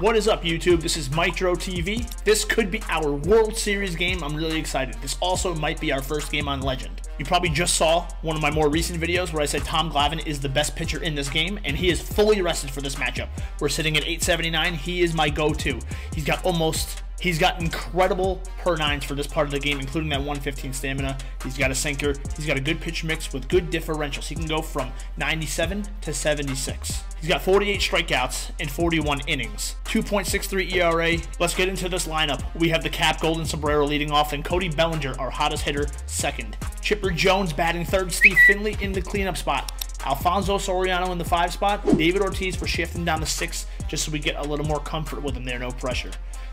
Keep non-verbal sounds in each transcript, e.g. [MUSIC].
What is up, YouTube? This is MikeDro TV. This could be our World Series game. I'm really excited. This also might be our first game on Legend. You probably just saw one of my more recent videos where I said Tom Glavine is the best pitcher in this game, and he is fully rested for this matchup. We're sitting at 879. He is my go-to. He's got almost He's got incredible per nines for this part of the game, including that 115 stamina. He's got a sinker. He's got a good pitch mix with good differentials. He can go from 97 to 76. He's got 48 strikeouts in 41 innings. 2.63 ERA. Let's get into this lineup. We have the Cap Golden Sombrero leading off, and Cody Bellinger, our hottest hitter, second. Chipper Jones batting third. Steve Finley in the cleanup spot. Alfonso Soriano in the five spot. David Ortiz for shifting down the six, just so we get a little more comfort with him there, no pressure.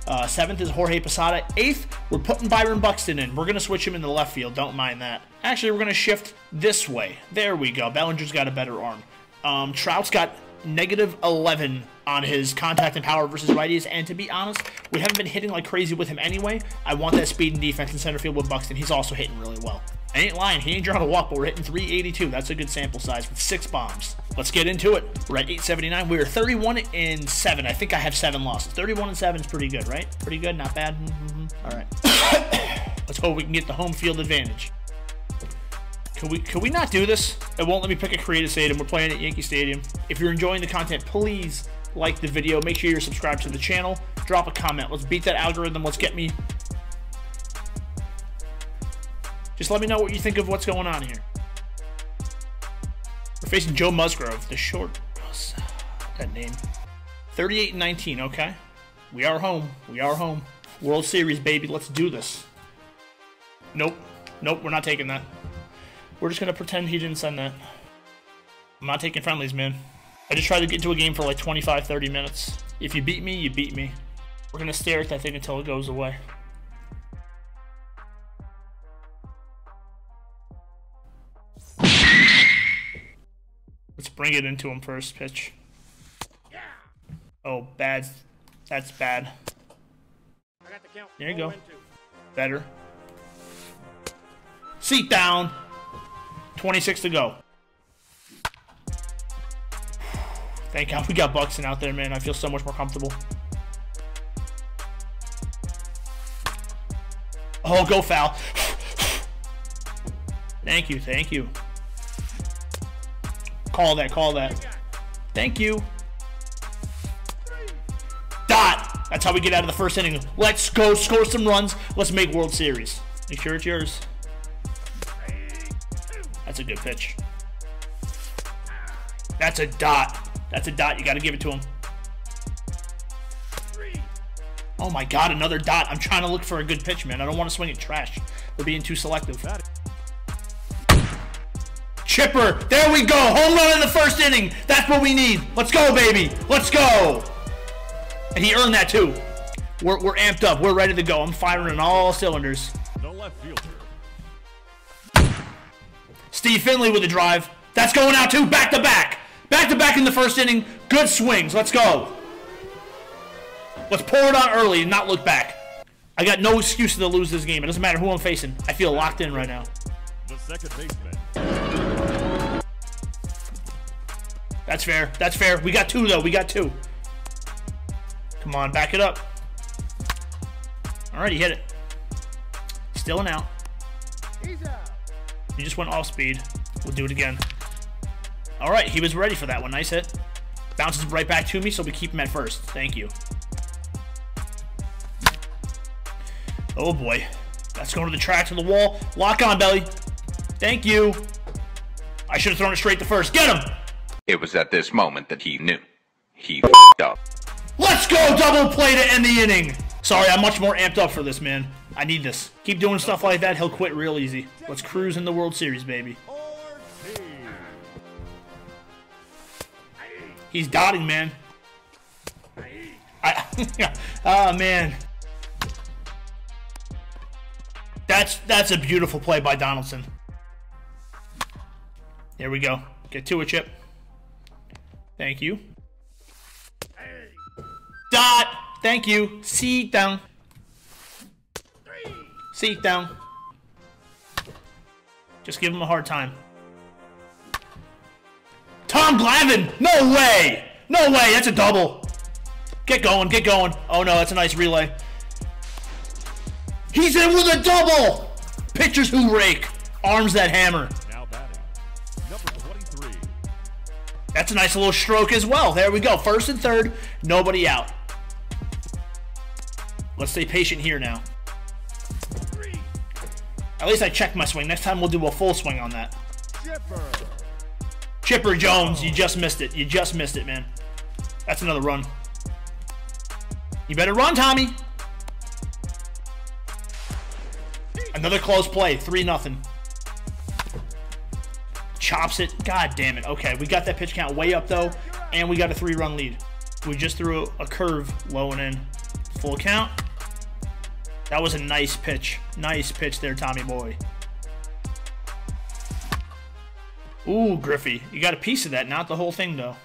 Uh, seventh is Jorge Posada. Eighth, we're putting Byron Buxton in. We're going to switch him in the left field. Don't mind that. Actually, we're going to shift this way. There we go. Bellinger's got a better arm. Um, Trout's got negative 11 on his contact and power versus righties. And to be honest, we haven't been hitting like crazy with him anyway. I want that speed and defense in center field with Buxton. He's also hitting really well. I ain't lying. He ain't drawing a walk, but we're hitting 382. That's a good sample size with six bombs. Let's get into it. We're at 879. We are 31 and 7. I think I have seven losses. 31 and 7 is pretty good, right? Pretty good, not bad. Mm -hmm. All right. [COUGHS] Let's hope we can get the home field advantage. Can we can we not do this? It won't let me pick a creative stadium. We're playing at Yankee Stadium. If you're enjoying the content, please like the video. Make sure you're subscribed to the channel. Drop a comment. Let's beat that algorithm. Let's get me just let me know what you think of what's going on here. We're facing Joe Musgrove, the short. That name. 38 and 19, okay. We are home. We are home. World Series, baby. Let's do this. Nope. Nope, we're not taking that. We're just going to pretend he didn't send that. I'm not taking friendlies, man. I just tried to get into a game for like 25, 30 minutes. If you beat me, you beat me. We're going to stare at that thing until it goes away. Bring it into him first pitch. Oh, bad. That's bad. There you go. Better. Seat down. 26 to go. Thank God we got Buxton out there, man. I feel so much more comfortable. Oh, go foul. [SIGHS] thank you, thank you. Call that, call that. Thank you. Dot! That's how we get out of the first inning. Let's go score some runs. Let's make World Series. Make sure it's yours. That's a good pitch. That's a dot. That's a dot. You got to give it to him. Oh my god, another dot. I'm trying to look for a good pitch, man. I don't want to swing it trash. We're being too selective. Chipper. There we go. Home run in the first inning. That's what we need. Let's go, baby. Let's go. And he earned that too. We're, we're amped up. We're ready to go. I'm firing on all cylinders. No left fielder. Steve Finley with a drive. That's going out too. Back to back. Back to back in the first inning. Good swings. Let's go. Let's pour it on early and not look back. I got no excuse to lose this game. It doesn't matter who I'm facing. I feel locked in right now. The second baseman. That's fair. That's fair. We got two, though. We got two. Come on, back it up. All right, he hit it. Still an out. He just went off speed. We'll do it again. All right, he was ready for that one. Nice hit. Bounces right back to me, so we keep him at first. Thank you. Oh, boy. That's going to the track to the wall. Lock on, Belly. Thank you. I should have thrown it straight to first. Get him! It was at this moment that he knew. He up. Let's go! Double play to end the inning! Sorry, I'm much more amped up for this, man. I need this. Keep doing stuff like that, he'll quit real easy. Let's cruise in the World Series, baby. He's dotting, man. I, oh, [LAUGHS] man. That's that's a beautiful play by Donaldson. There we go. Get to it, Chip. Thank you. Dot! Thank you. Seat down. Seat down. Just give him a hard time. Tom Glavine! No way! No way! That's a double! Get going, get going. Oh no, that's a nice relay. He's in with a double! Pitchers who rake. Arms that hammer. That's a nice little stroke as well. There we go. First and third, nobody out. Let's stay patient here now. At least I checked my swing. Next time we'll do a full swing on that. Chipper. Chipper Jones, you just missed it. You just missed it, man. That's another run. You better run, Tommy. Another close play. 3 nothing. Chops it. God damn it. Okay, we got that pitch count way up, though. And we got a three-run lead. We just threw a curve low and in. Full count. That was a nice pitch. Nice pitch there, Tommy boy. Ooh, Griffey. You got a piece of that, not the whole thing, though.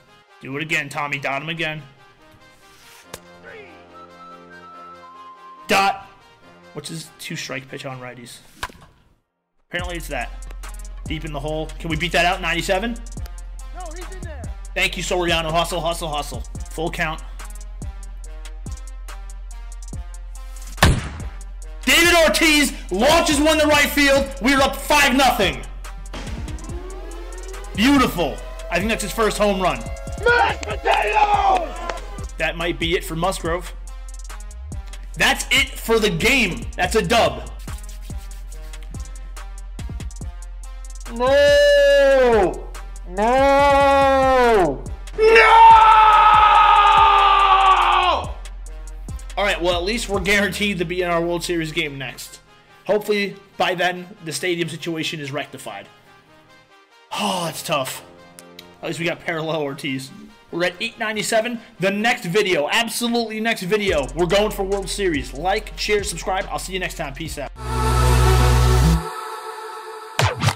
Do it again, Tommy. Dot him again. Dot. What's his two-strike pitch on righties? Apparently it's that. Deep in the hole. Can we beat that out? 97? No, he's in there. Thank you, Soriano. Hustle, hustle, hustle. Full count. David Ortiz launches one to right field. We're up 5 nothing. Beautiful. I think that's his first home run. Mashed potatoes! That might be it for Musgrove. That's it for the game. That's a dub. No! No! No! All right, well, at least we're guaranteed to be in our World Series game next. Hopefully, by then, the stadium situation is rectified. Oh, it's tough. At least we got parallel Ortiz. We're at 897. The next video, absolutely next video, we're going for World Series. Like, share, subscribe. I'll see you next time. Peace out.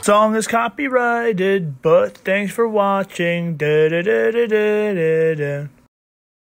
Song is copyrighted, but thanks for watching. Da da da.